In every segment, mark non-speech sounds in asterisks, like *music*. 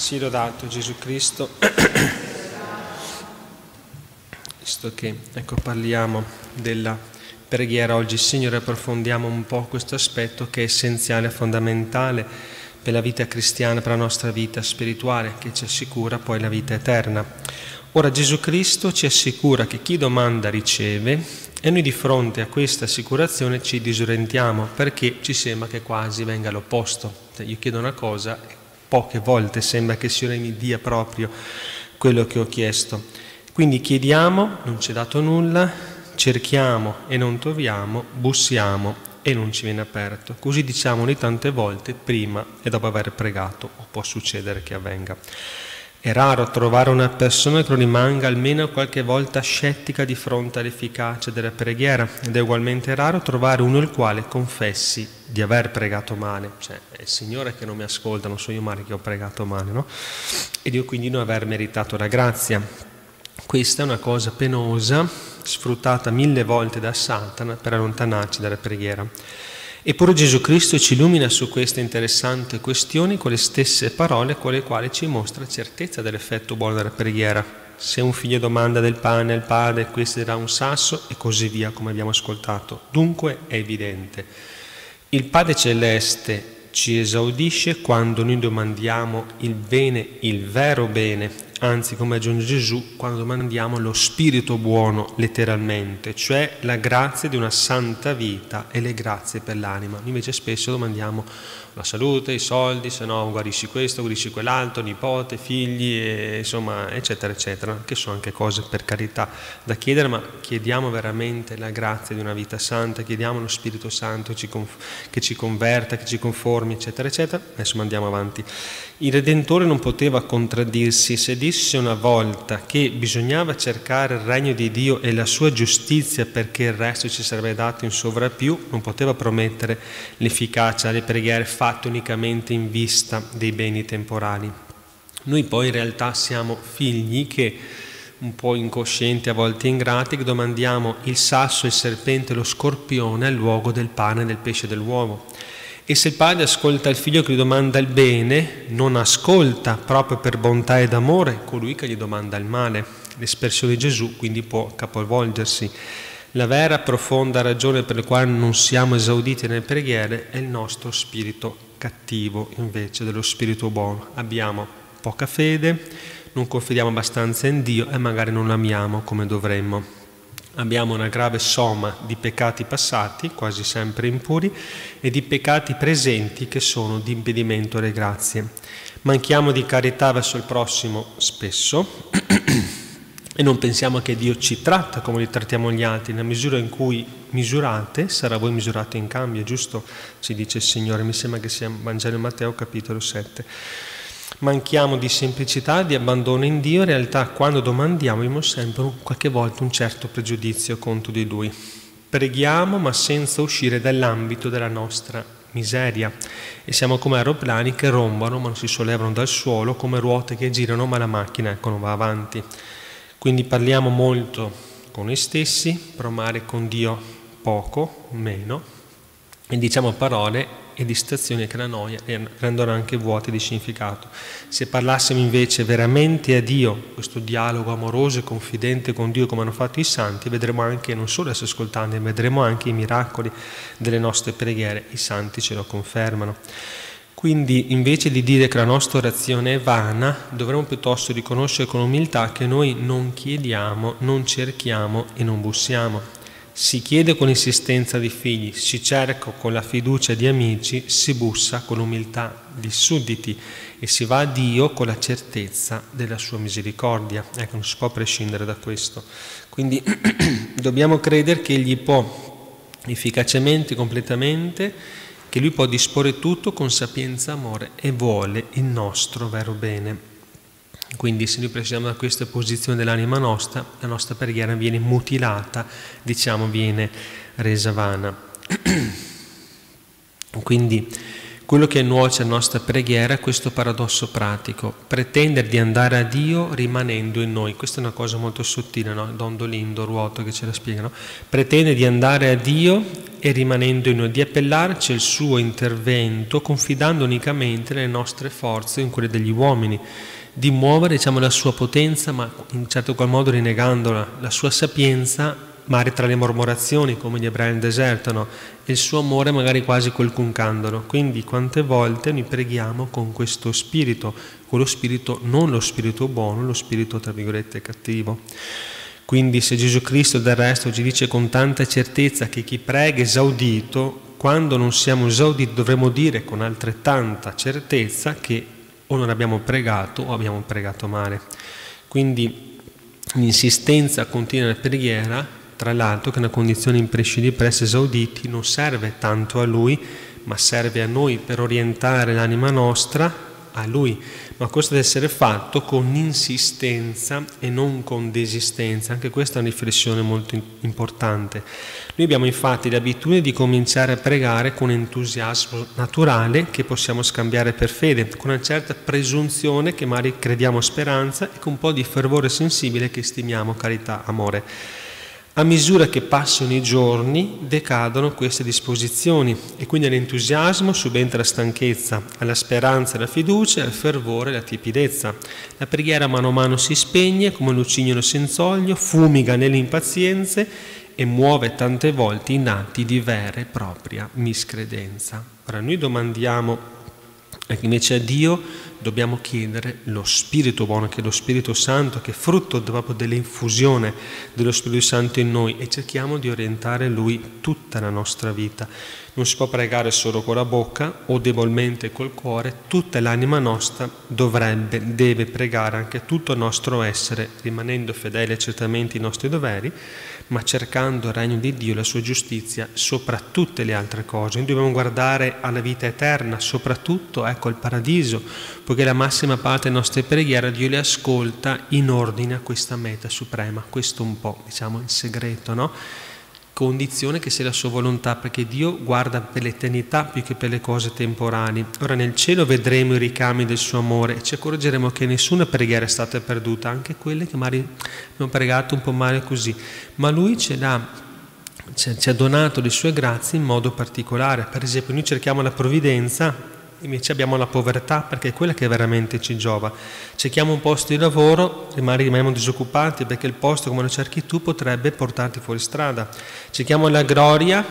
Sì, lodato Gesù Cristo. Visto che ecco, parliamo della preghiera oggi, Signore, approfondiamo un po' questo aspetto che è essenziale, fondamentale per la vita cristiana, per la nostra vita spirituale, che ci assicura poi la vita eterna. Ora Gesù Cristo ci assicura che chi domanda riceve e noi di fronte a questa assicurazione ci disorientiamo perché ci sembra che quasi venga l'opposto. Cioè, io chiedo una cosa poche volte sembra che il Signore mi dia proprio quello che ho chiesto. Quindi chiediamo, non ci è dato nulla, cerchiamo e non troviamo, bussiamo e non ci viene aperto. Così diciamo noi tante volte prima e dopo aver pregato, o può succedere che avvenga. È raro trovare una persona che non rimanga almeno qualche volta scettica di fronte all'efficacia della preghiera ed è ugualmente raro trovare uno il quale confessi di aver pregato male, cioè è il Signore che non mi ascolta, non so io male che ho pregato male, no? Ed io quindi non aver meritato la grazia. Questa è una cosa penosa, sfruttata mille volte da Satana per allontanarci dalla preghiera. Eppure Gesù Cristo ci illumina su queste interessanti questioni con le stesse parole con le quali ci mostra certezza dell'effetto buono della preghiera. Se un figlio domanda del pane al padre, questo darà un sasso e così via, come abbiamo ascoltato. Dunque è evidente. Il Padre Celeste ci esaudisce quando noi domandiamo il bene, il vero bene, anzi come aggiunge Gesù quando domandiamo lo spirito buono letteralmente, cioè la grazia di una santa vita e le grazie per l'anima. Noi invece spesso domandiamo la salute, i soldi, se no guarisci questo, guarisci quell'altro, nipote, figli, e, insomma, eccetera, eccetera, che sono anche cose per carità da chiedere, ma chiediamo veramente la grazia di una vita santa, chiediamo lo Spirito Santo che ci converta, che ci conformi, eccetera, eccetera. Adesso andiamo avanti. Il Redentore non poteva contraddirsi se disse una volta che bisognava cercare il regno di Dio e la sua giustizia perché il resto ci sarebbe dato in sovrappiù, non poteva promettere l'efficacia alle preghiere fatte unicamente in vista dei beni temporali. Noi poi in realtà siamo figli che un po' incoscienti, a volte ingrati, che domandiamo il sasso, il serpente, lo scorpione al luogo del pane e del pesce dell'uovo. E se il padre ascolta il figlio che gli domanda il bene, non ascolta proprio per bontà ed amore colui che gli domanda il male. L'espressione di Gesù quindi può capovolgersi. La vera profonda ragione per la quale non siamo esauditi nelle preghiere è il nostro spirito cattivo invece dello spirito buono. Abbiamo poca fede, non confidiamo abbastanza in Dio e magari non l'amiamo come dovremmo abbiamo una grave somma di peccati passati, quasi sempre impuri, e di peccati presenti che sono di impedimento alle grazie. Manchiamo di carità verso il prossimo spesso *clears throat* e non pensiamo che Dio ci tratta come li trattiamo gli altri. Nella misura in cui misurate, sarà voi misurate in cambio, giusto? Ci dice il Signore, mi sembra che sia Vangelo Matteo capitolo 7 manchiamo di semplicità, di abbandono in Dio, in realtà quando domandiamo abbiamo sempre qualche volta un certo pregiudizio contro di Lui. Preghiamo ma senza uscire dall'ambito della nostra miseria e siamo come aeroplani che rombono ma non si sollevano dal suolo, come ruote che girano ma la macchina ecco, non va avanti. Quindi parliamo molto con noi stessi, però amare con Dio poco, meno, e diciamo parole e distrazioni che la noia rendono anche vuote di significato. Se parlassimo invece veramente a Dio, questo dialogo amoroso e confidente con Dio come hanno fatto i santi, vedremo anche, non solo essere ascoltando, vedremo anche i miracoli delle nostre preghiere, i santi ce lo confermano. Quindi invece di dire che la nostra orazione è vana, dovremmo piuttosto riconoscere con umiltà che noi non chiediamo, non cerchiamo e non bussiamo si chiede con insistenza di figli, si cerca con la fiducia di amici, si bussa con l'umiltà di sudditi e si va a Dio con la certezza della sua misericordia. Ecco, non si può prescindere da questo. Quindi *clears throat* dobbiamo credere che Egli può efficacemente, completamente, che Lui può disporre tutto con sapienza amore e vuole il nostro vero bene. Quindi se noi prendiamo da questa posizione dell'anima nostra, la nostra preghiera viene mutilata, diciamo viene resa vana. *clears throat* Quindi Quello che nuoce alla nostra preghiera è questo paradosso pratico, pretendere di andare a Dio rimanendo in noi. Questa è una cosa molto sottile, no? Don Dolindo, Ruoto che ce la spiegano. Pretende di andare a Dio e rimanendo in noi, di appellarci al suo intervento confidando unicamente nelle nostre forze, in quelle degli uomini, di muovere diciamo, la sua potenza, ma in certo qual modo rinegando la, sua sapienza magari tra le mormorazioni come gli ebrei nel deserto, no? e il suo amore magari quasi col cuncandolo. Quindi quante volte noi preghiamo con questo spirito, quello spirito, non lo spirito buono, lo spirito tra virgolette cattivo. Quindi se Gesù Cristo del resto ci dice con tanta certezza che chi prega esaudito, quando non siamo esauditi dovremmo dire con altrettanta certezza che o non abbiamo pregato o abbiamo pregato male. Quindi l'insistenza continua nella preghiera tra l'altro che è una condizione imprescindibile per essere esauditi non serve tanto a Lui, ma serve a noi per orientare l'anima nostra a Lui, ma questo deve essere fatto con insistenza e non con desistenza, anche questa è una riflessione molto importante. Noi abbiamo infatti l'abitudine di cominciare a pregare con entusiasmo naturale che possiamo scambiare per fede, con una certa presunzione che magari crediamo speranza e con un po' di fervore sensibile che stimiamo carità, amore. A misura che passano i giorni decadono queste disposizioni e quindi all'entusiasmo subentra la stanchezza, alla speranza la fiducia, al fervore la tipidezza. La preghiera mano a mano si spegne come un lucignolo senza olio, fumiga nelle impazienze e muove tante volte in atti di vera e propria miscredenza. Ora noi domandiamo invece a Dio dobbiamo chiedere lo Spirito buono, che è lo Spirito Santo, che è frutto proprio dell'infusione dello Spirito Santo in noi e cerchiamo di orientare Lui tutta la nostra vita. Non si può pregare solo con la bocca o debolmente col cuore, tutta l'anima nostra dovrebbe, deve pregare anche tutto il nostro essere, rimanendo fedele certamente ai nostri doveri, ma cercando il regno di Dio e la sua giustizia sopra tutte le altre cose. Noi dobbiamo guardare alla vita eterna, soprattutto ecco il paradiso, poiché la massima parte delle nostre preghiere Dio le ascolta in ordine a questa meta suprema. Questo un po', diciamo, il segreto, no? Condizione che sia la sua volontà, perché Dio guarda per l'eternità più che per le cose temporali. Ora nel cielo vedremo i ricami del suo amore e ci accorgeremo che nessuna preghiera è stata perduta, anche quelle che magari abbiamo pregato un po' male così, ma Lui ce l'ha ci ha donato le sue grazie in modo particolare. Per esempio, noi cerchiamo la provvidenza invece abbiamo la povertà perché è quella che veramente ci giova. Cerchiamo un posto di lavoro, magari rimaniamo disoccupati perché il posto come lo cerchi tu potrebbe portarti fuori strada. Cerchiamo la gloria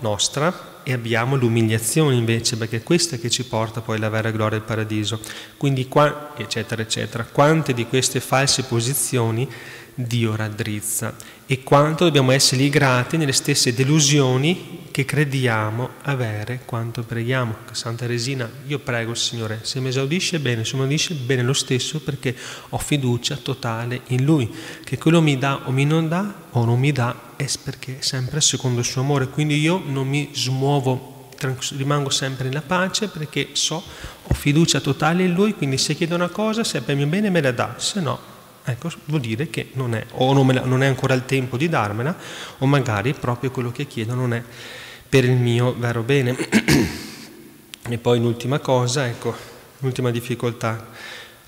nostra e abbiamo l'umiliazione invece perché è questa che ci porta poi alla vera gloria del paradiso. Quindi qua, eccetera, eccetera. Quante di queste false posizioni Dio raddrizza. E quanto dobbiamo essergli grati nelle stesse delusioni che crediamo avere quanto preghiamo. Santa Resina, io prego il Signore, se mi esaudisce bene, se mi esaudisce bene lo stesso perché ho fiducia totale in Lui, che quello mi dà o mi non dà o non mi dà è perché è sempre secondo il suo amore, quindi io non mi smuovo, rimango sempre nella pace perché so, ho fiducia totale in Lui, quindi se chiedo una cosa, se è per il mio bene me la dà, se no Ecco, vuol dire che non è, o non, la, non è ancora il tempo di darmela, o magari proprio quello che chiedo non è per il mio vero bene. *clears throat* e poi l'ultima cosa, ecco, l'ultima difficoltà.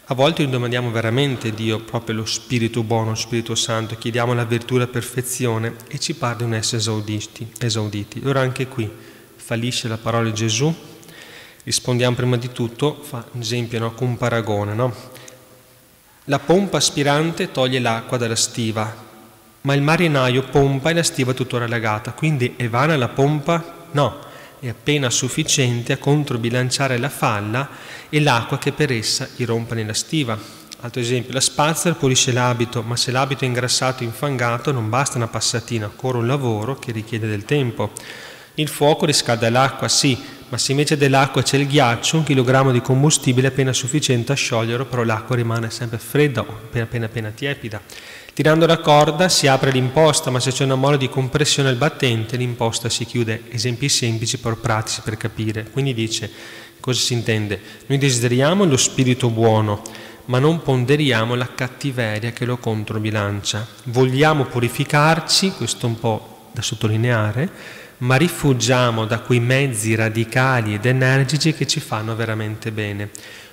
A volte noi domandiamo veramente Dio, proprio lo Spirito buono, lo Spirito Santo, chiediamo la virtù e la perfezione e ci pare di non essere esauditi. esauditi. Ora anche qui fallisce la parola di Gesù, rispondiamo prima di tutto, fa un esempio no, con un paragone, no? La pompa aspirante toglie l'acqua dalla stiva, ma il marinaio pompa e la stiva è tuttora legata. Quindi è vana la pompa? No, è appena sufficiente a controbilanciare la falla e l'acqua che per essa irrompe nella stiva. Altro esempio, la spazzola pulisce l'abito, ma se l'abito è ingrassato e infangato non basta una passatina, occorre un lavoro che richiede del tempo. Il fuoco riscalda l'acqua, sì, ma se invece dell'acqua c'è il ghiaccio, un chilogrammo di combustibile è appena sufficiente a scioglierlo, però l'acqua rimane sempre fredda o appena, appena, appena tiepida. Tirando la corda si apre l'imposta, ma se c'è una molla di compressione al battente, l'imposta si chiude. Esempi semplici però pratici per capire. Quindi dice, cosa si intende? Noi desideriamo lo spirito buono, ma non ponderiamo la cattiveria che lo controbilancia. Vogliamo purificarci, questo è un po' da sottolineare, ma rifugiamo da quei mezzi radicali ed energici che ci fanno veramente bene.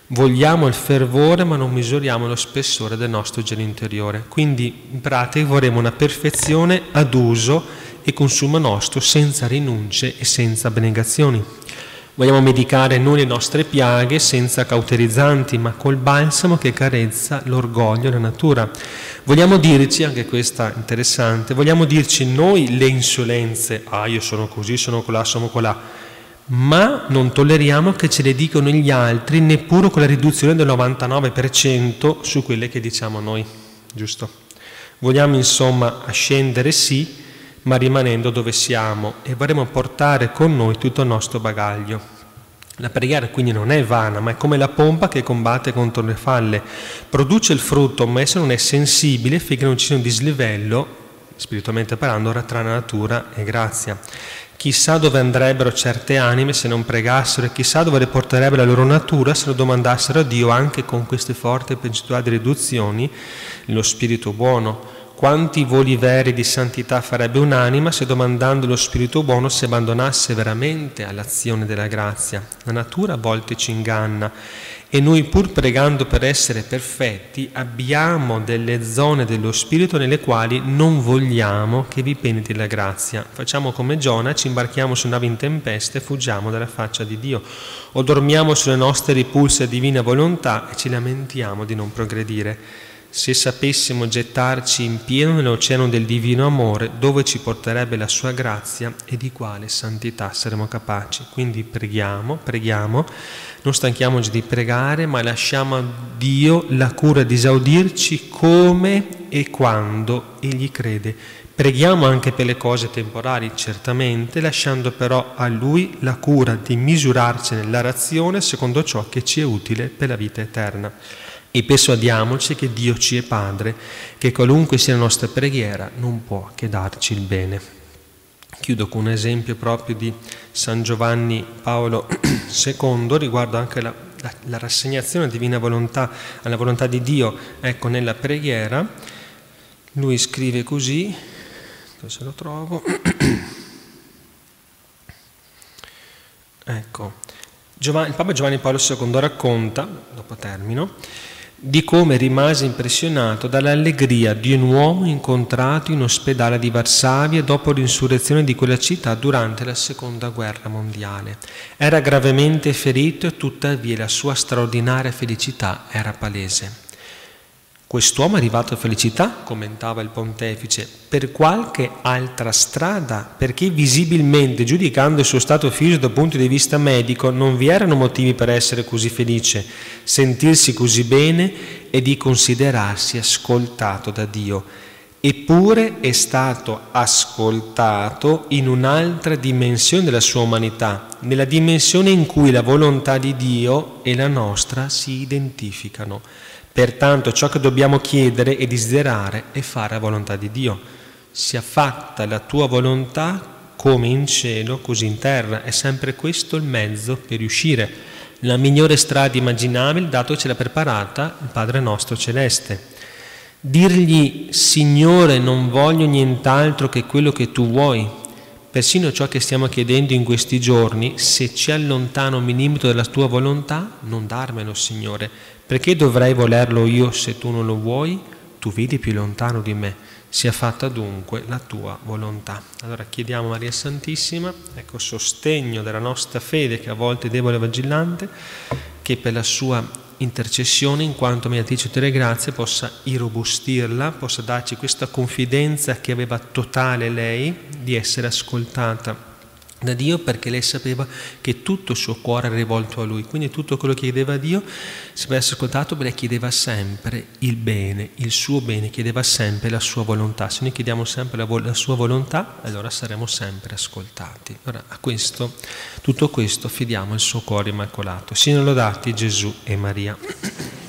Vogliamo il fervore ma non misuriamo lo spessore del nostro genio interiore. Quindi in pratica vorremmo una perfezione ad uso e consumo nostro senza rinunce e senza abnegazioni. Vogliamo medicare noi le nostre piaghe senza cauterizzanti, ma col balsamo che carezza l'orgoglio e la natura. Vogliamo dirci, anche questa interessante, vogliamo dirci noi le insolenze, ah io sono così, sono colà, sono colà, ma non tolleriamo che ce le dicano gli altri, neppure con la riduzione del 99% su quelle che diciamo noi, giusto? Vogliamo insomma ascendere sì, ma rimanendo dove siamo e vorremmo portare con noi tutto il nostro bagaglio. La preghiera quindi non è vana, ma è come la pompa che combatte contro le falle. Produce il frutto, ma esso non è sensibile finché non ci sia un dislivello, spiritualmente parlando, tra natura e grazia. Chissà dove andrebbero certe anime se non pregassero e chissà dove le porterebbe la loro natura se lo domandassero a Dio anche con queste forti e percentuali riduzioni, lo spirito buono. Quanti voli veri di santità farebbe un'anima se domandando lo Spirito buono si abbandonasse veramente all'azione della grazia? La natura a volte ci inganna e noi pur pregando per essere perfetti abbiamo delle zone dello Spirito nelle quali non vogliamo che vi penetri la grazia. Facciamo come Giona, ci imbarchiamo su navi in tempesta e fuggiamo dalla faccia di Dio o dormiamo sulle nostre ripulse divina volontà e ci lamentiamo di non progredire se sapessimo gettarci in pieno nell'oceano del divino amore, dove ci porterebbe la sua grazia e di quale santità saremo capaci. Quindi preghiamo, preghiamo, non stanchiamoci di pregare, ma lasciamo a Dio la cura di esaudirci come e quando Egli crede. Preghiamo anche per le cose temporali, certamente, lasciando però a Lui la cura di misurarci nella razione secondo ciò che ci è utile per la vita eterna e persuadiamoci che Dio ci è Padre, che qualunque sia la nostra preghiera non può che darci il bene. Chiudo con un esempio proprio di San Giovanni Paolo *clears throat* II riguardo anche la, la, la rassegnazione divina volontà alla volontà di Dio, ecco nella preghiera. Lui scrive così, se lo trovo. *clears throat* ecco, Giovanni, il Papa Giovanni Paolo II racconta, dopo termino, di come rimase impressionato dall'allegria di un uomo incontrato in ospedale di Varsavia dopo l'insurrezione di quella città durante la seconda guerra mondiale. Era gravemente ferito e tuttavia la sua straordinaria felicità era palese. Quest'uomo è arrivato a felicità, commentava il pontefice, per qualche altra strada, perché visibilmente, giudicando il suo stato fisico dal punto di vista medico, non vi erano motivi per essere così felice, sentirsi così bene e di considerarsi ascoltato da Dio. Eppure è stato ascoltato in un'altra dimensione della sua umanità, nella dimensione in cui la volontà di Dio e la nostra si identificano. Pertanto ciò che dobbiamo chiedere e desiderare è fare la volontà di Dio. Sia fatta la tua volontà come in cielo, così in terra. È sempre questo il mezzo per riuscire. La migliore strada immaginabile, dato che ce l'ha preparata il Padre nostro celeste. Dirgli, Signore, non voglio nient'altro che quello che tu vuoi. Persino ciò che stiamo chiedendo in questi giorni, se ci allontana un millimetro dalla tua volontà, non darmelo, Signore, perché dovrei volerlo io se tu non lo vuoi? Tu vedi più lontano di me. Sia fatta dunque la tua volontà. Allora chiediamo a Maria Santissima, ecco, sostegno della nostra fede che a volte è debole e vagillante, che per la sua intercessione, in quanto mediatrice delle grazie, possa irrobustirla, possa darci questa confidenza che aveva totale lei di essere ascoltata da Dio perché lei sapeva che tutto il suo cuore era rivolto a Lui, quindi tutto quello che chiedeva a Dio, se avesse ascoltato, lei chiedeva sempre il bene, il suo bene, chiedeva sempre la sua volontà. Se noi chiediamo sempre la, la sua volontà, allora saremo sempre ascoltati. Ora, a questo, tutto questo, fidiamo il suo cuore immacolato. Siano lodati Gesù e Maria.